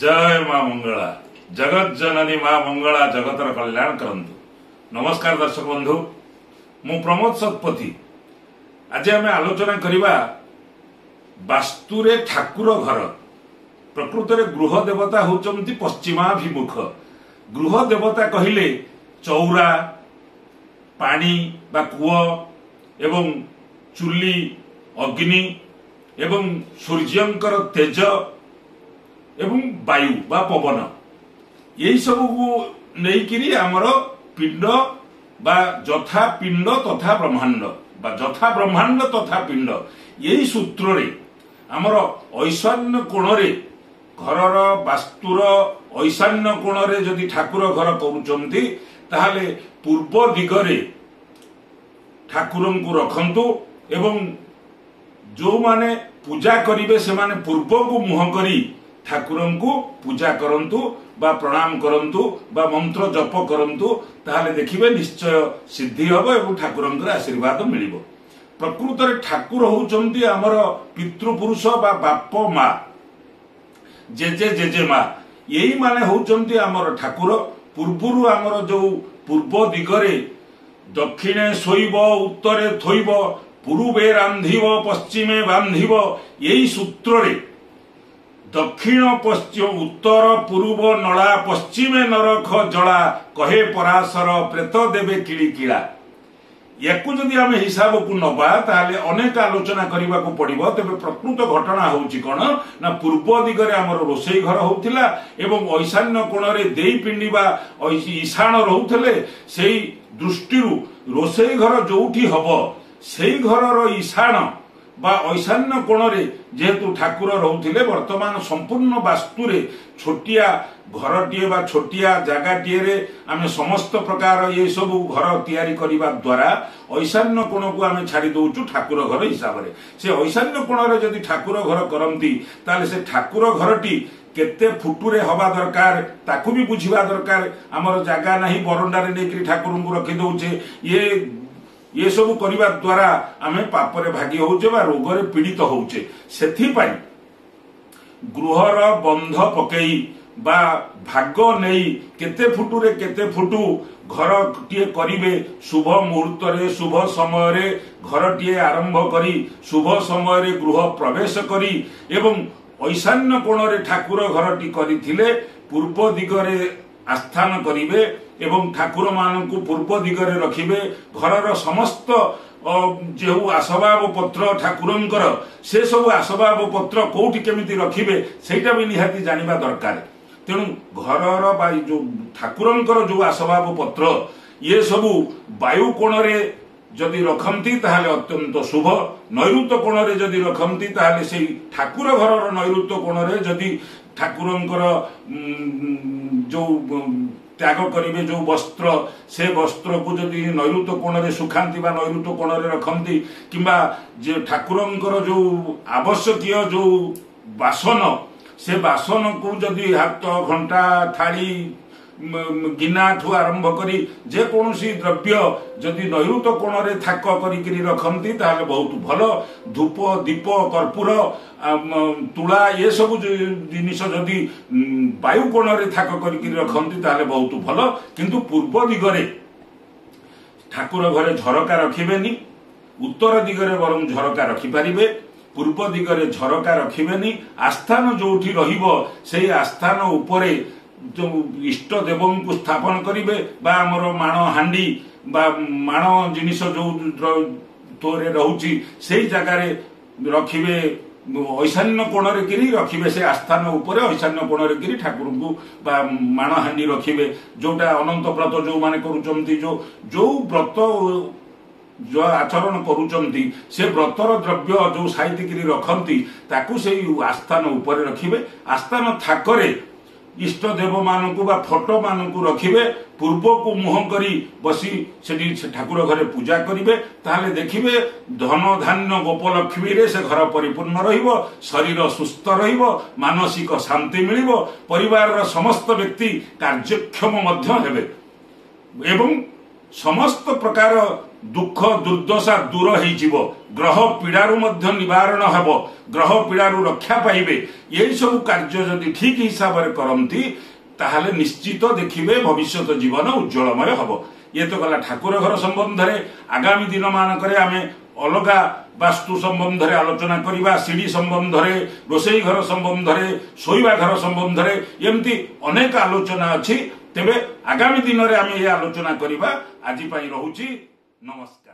ଜୟ ମା ମଙ୍ଗଳା ଜଗତ ଜନନୀ ମା ମଙ୍ଗଳା ଜଗତର କଲ୍ୟାଣ କରନ୍ତୁ ନମସ୍କାର ଦର୍ଶକ ବନ୍ଧୁ ମୁଁ ପ୍ରମୋଦ ଶତପଥୀ ଆଜି ଆମେ ଆଲୋଚନା କରିବା ବାସ୍ତୁରେ ଠାକୁର ଘର ପ୍ରକୃତରେ ଗୃହ ଦେବତା ହେଉଛନ୍ତି ପଶ୍ଚିମାଭିମୁଖ। ଗୃହ ଦେବତା କହିଲେ ଚଉରା ପାଣି ବା କୂଅ ଏବଂ ଚୁଲି ଅଗ୍ନି ଏବଂ ସୂର୍ଯ୍ୟଙ୍କର ତେଜ ଏବଂ ବାୟୁ ବା ପବନ ଏଇ ସବୁକୁ ନେଇକିରି ଆମର ପିଣ୍ଡ ବା ଯଥା ପିଣ୍ଡ ତଥା ବ୍ରହ୍ମାଣ୍ଡ ବା ଯଥା ବ୍ରହ୍ମାଣ୍ଡ ତଥା ପିଣ୍ଡ ଏଇ ସୂତ୍ରରେ ଆମର ଐଶାନ୍ୟ କୋଣରେ ଘରର ବାସ୍ତୁର ଐଶାନ୍ୟ କୋଣରେ ଯଦି ଠାକୁର ଘର କରୁଛନ୍ତି ତାହେଲେ ପୂର୍ବ ଦିଗରେ ଠାକୁରଙ୍କୁ ରଖନ୍ତୁ ଏବଂ ଯେଉଁମାନେ ପୂଜା କରିବେ ସେମାନେ ପୂର୍ବକୁ ମୁହଁ କରି ଠାକୁରଙ୍କୁ ପୂଜା କରନ୍ତୁ ବା ପ୍ରଣାମ କରନ୍ତୁ ବା ମନ୍ତ୍ର ଜପ କରନ୍ତୁ ତାହେଲେ ଦେଖିବେ ନିଶ୍ଚୟ ସିଦ୍ଧି ହେବ ଏବଂ ଠାକୁରଙ୍କର ଆଶୀର୍ବାଦ ମିଳିବ ପ୍ରକୃତରେ ଠାକୁର ହେଉଛନ୍ତି ଆମର ପିତୃପୁରୁଷ ବା ବାପ ମା ଜେଜେ ଜେଜେମା ଏଇମାନେ ହେଉଛନ୍ତି ଆମର ଠାକୁର ପୂର୍ବରୁ ଆମର ଯୋଉ ପୂର୍ବ ଦିଗରେ ଦକ୍ଷିଣେ ଶୋଇବ ଉତ୍ତରେ ଥୋଇବ ପୂର୍ବେ ରାନ୍ଧିବ ପଶ୍ଚିମେ ବାନ୍ଧିବ ଏଇ ସୂତ୍ରରେ ଦକ୍ଷିଣ ପଶ୍ଚିମ ଉତ୍ତର ପୂର୍ବ ନଳା ପଶ୍ଚିମେ ନରଖ ଜଳା କହେ ପରାଶର ପ୍ରେତ ଦେବେ କିଳି କିଳା। ୟାକୁ ଯଦି ଆମେ ହିସାବକୁ ନବା ତାହେଲେ ଅନେକ ଆଲୋଚନା କରିବାକୁ ପଡିବ। ତେବେ ପ୍ରକୃତ ଘଟଣା ହଉଛି କଣ? ନା ପୂର୍ବ ଦିଗରେ ଆମର ରୋଷେଇ ଘର ହଉଥିଲା ଏବଂ ଐଶାନ୍ୟ କୋଣରେ ଦେଇ ପିଣ୍ଡି ବା ଈଶାଣ ରହୁଥିଲେ। ସେଇ ଦୃଷ୍ଟିରୁ ରୋଷେଇ ଘର ଯୋଉଠି ହବ ସେଇ ଘରର ଈଶାଣ ବା ଐଶାନ୍ୟ କୋଣରେ ଯେହେତୁ ଠାକୁର ରହୁଥିଲେ ବର୍ତ୍ତମାନ ସମ୍ପୂର୍ଣ୍ଣ ବାସ୍ତୁରେ ଛୋଟିଆ ଘରଟିଏ ବା ଛୋଟିଆ ଜାଗାଟିଏରେ ଆମେ ସମସ୍ତ ପ୍ରକାର ଏ ସବୁ ଘର ତିଆରି କରିବା ଦ୍ୱାରା ଐଶାନ୍ୟ କୋଣକୁ ଆମେ ଛାଡି ଦଉଛୁ ଠାକୁର ଘର ହିସାବରେ। ସେ ଐଶାନ୍ୟ କୋଣରେ ଯଦି ଠାକୁର ଘର କରନ୍ତି ତାହେଲେ ସେ ଠାକୁର ଘରଟି କେତେ ଫୁଟୁରେ ହବା ଦରକାର ତାକୁ ବି ବୁଝିବା ଦରକାର। ଆମର ଜାଗା ନାହିଁ ବରଣ୍ଡାରେ ନେଇକରି ଠାକୁରଙ୍କୁ ରଖି ଦଉଛେ। ଇଏ ଏସବୁ କରିବା ଦ୍ୱାରା ଆମେ ପାପରେ ଭାଗି ହଉଛେ ବା ରୋଗରେ ପୀଡ଼ିତ ହଉଛେ। ସେଥିପାଇଁ ଗୃହର ବନ୍ଧ ପକେଇ ବା ଭାଗ ନେଇ କେତେ ଫୁଟୁରେ କେତେ ଫୁଟୁ ଘରଟିଏ କରିବେ ଶୁଭ ମୁହୂର୍ତ୍ତରେ ଶୁଭ ସମୟରେ ଘରଟିଏ ଆରମ୍ଭ କରି ଶୁଭ ସମୟରେ ଗୃହ ପ୍ରବେଶ କରି ଏବଂ ଐଶାନ୍ୟ କୋଣରେ ଠାକୁର ଘରଟି କରିଥିଲେ ପୂର୍ବ ଦିଗରେ ଆସ୍ଥାନ କରିବେ ଏବଂ ଠାକୁର ମାନଙ୍କୁ ପୂର୍ବ ଦିଗରେ ରଖିବେ। ଘରର ସମସ୍ତ ଯେଉଁ ଆସବାବ ପତ୍ର ଠାକୁରଙ୍କର ସେ ସବୁ ଆସବାବ ପତ୍ର କୋଉଠି କେମିତି ରଖିବେ ସେଇଟା ବି ନିହାତି ଜାଣିବା ଦରକାର। ତେଣୁ ଘରର ବା ଯୋଉ ଠାକୁରଙ୍କର ଯୋଉ ଆସବାବ ପତ୍ର ଇଏ ସବୁ ବାୟୁ କୋଣରେ ଯଦି ରଖନ୍ତି ତାହେଲେ ଅତ୍ୟନ୍ତ ଶୁଭ। ନୈଋତ କୋଣରେ ଯଦି ରଖନ୍ତି ତାହେଲେ ସେଇ ଠାକୁର ଘରର ନୈଋତ କୋଣରେ ଯଦି ଠାକୁରଙ୍କର ଯୋଉ ତ୍ୟାଗ କରିବେ ଯୋଉ ବସ୍ତ୍ର ସେ ବସ୍ତ୍ରକୁ ଯଦି ନୈଋତ କୋଣରେ ଶୁଖାନ୍ତି ବା ନୈଋତ କୋଣରେ ରଖନ୍ତି କିମ୍ବା ଯେ ଠାକୁରଙ୍କର ଯୋଉ ଆବଶ୍ୟକୀୟ ଯୋଉ ବାସନ ସେ ବାସନକୁ ଯଦି ହାତ ଘଣ୍ଟା ଥାଳି ଗିନାଠୁ ଆରମ୍ଭ କରି ଯେକୌଣସି ଦ୍ରବ୍ୟ ଯଦି ନୈଋତ କୋଣରେ ଥାକ କରିକିରି ରଖନ୍ତି ତାହେଲେ ବହୁତ ଭଲ। ଧୂପ ଦୀପ କର୍ପୂର ତୁଳା ଏସବୁ ଜିନିଷ ଯଦି ବାୟୁ କୋଣରେ ଥାକ କରିକି ରଖନ୍ତି ତାହେଲେ ବହୁତ ଭଲ। କିନ୍ତୁ ପୂର୍ବ ଦିଗରେ ଠାକୁର ଘରେ ଝରକା ରଖିବେନି ଉତ୍ତର ଦିଗରେ ବରଂ ଝରକା ରଖିପାରିବେ ପୂର୍ବ ଦିଗରେ ଝରକା ରଖିବେନି ଆସ୍ଥାନ ଯୋଉଠି ରହିବ ସେଇ ଆସ୍ଥାନ ଉପରେ ଯୋଉ ଇଷ୍ଟ ଦେବଙ୍କୁ ସ୍ଥାପନ କରିବେ ବା ଆମର ମାଣ ହାଣ୍ଡି ବା ମାଣ ଜିନିଷ ଯୋଉ ତୋରେ ରହୁଛି ସେଇ ଜାଗାରେ ରଖିବେ ଐଶାନ୍ୟ କୋଣରେ କିରି ରଖିବେ ସେ ଆସ୍ଥାନ ଉପରେ ଐଶାନ୍ୟ କୋଣରେ କିରି ଠାକୁରଙ୍କୁ ବା ମାଣ ହାଣ୍ଡି ରଖିବେ। ଯୋଉଟା ଅନନ୍ତ ବ୍ରତ ଯୋଉମାନେ କରୁଛନ୍ତି ଯୋଉ ଯୋଉ ବ୍ରତ ଆଚରଣ କରୁଛନ୍ତି ସେ ବ୍ରତର ଦ୍ରବ୍ୟ ଯୋଉ ସାଇତିକିରି ରଖନ୍ତି ତାକୁ ସେଇ ଆସ୍ଥାନ ଉପରେ ରଖିବେ। ଆସ୍ଥାନ ଥାକରେ ଇଷ୍ଟ ଦେବ ମାନଙ୍କୁ ବା ଫଟୋ ମାନଙ୍କୁ ରଖିବେ ପୂର୍ବକୁ ମୁହଁ କରି ବସି ସେଠି ଠାକୁର ଘରେ ପୂଜା କରିବେ ତାହେଲେ ଦେଖିବେ ଧନ ଧାନ୍ୟ ଗୋପଲକ୍ଷ୍ମୀରେ ସେ ଘର ପରିପୂର୍ଣ୍ଣ ରହିବ ଶରୀର ସୁସ୍ଥ ରହିବ ମାନସିକ ଶାନ୍ତି ମିଳିବ ପରିବାରର ସମସ୍ତ ବ୍ୟକ୍ତି କାର୍ଯ୍ୟକ୍ଷମ ମଧ୍ୟ ହେବେ। ଏବଂ ସମସ୍ତ ପ୍ରକାର ଦୁଃଖ ଦୁର୍ଦ୍ଦଶା ଦୂର ହେଇଯିବ। ଗ୍ରହ ପୀଡ଼ାରୁ ମଧ୍ୟ ନିବାରଣ ହେବ। ଗ୍ରହ ପୀଡ଼ାରୁ ରକ୍ଷା ପାଇବେ। ଏହି ସବୁ କାର୍ଯ୍ୟ ଯଦି ଠିକ ହିସାବରେ କରନ୍ତି ତାହେଲେ ନିଶ୍ଚିତ ଦେଖିବେ ଭବିଷ୍ୟତ ଜୀବନ ଉଜ୍ଜଳମୟ ହେବ। ଇଏ ତ ଗଲା ଠାକୁର ଘର ସମ୍ବନ୍ଧରେ। ଆଗାମୀ ଦିନମାନଙ୍କରେ ଆମେ ଅଲଗା ବାସ୍ତୁ ସମ୍ବନ୍ଧରେ ଆଲୋଚନା କରିବା ସିଡ଼ି ସମ୍ବନ୍ଧରେ ରୋଷେଇ ଘର ସମ୍ବନ୍ଧରେ ଶୋଇବା ଘର ସମ୍ବନ୍ଧରେ ଏମିତି ଅନେକ ଆଲୋଚନା ଅଛି। ତେବେ ଆଗାମୀ ଦିନରେ ଆମେ ଏ ଆଲୋଚନା କରିବା। ଆଜି ପାଇଁ ରହୁଛି। नमस्कार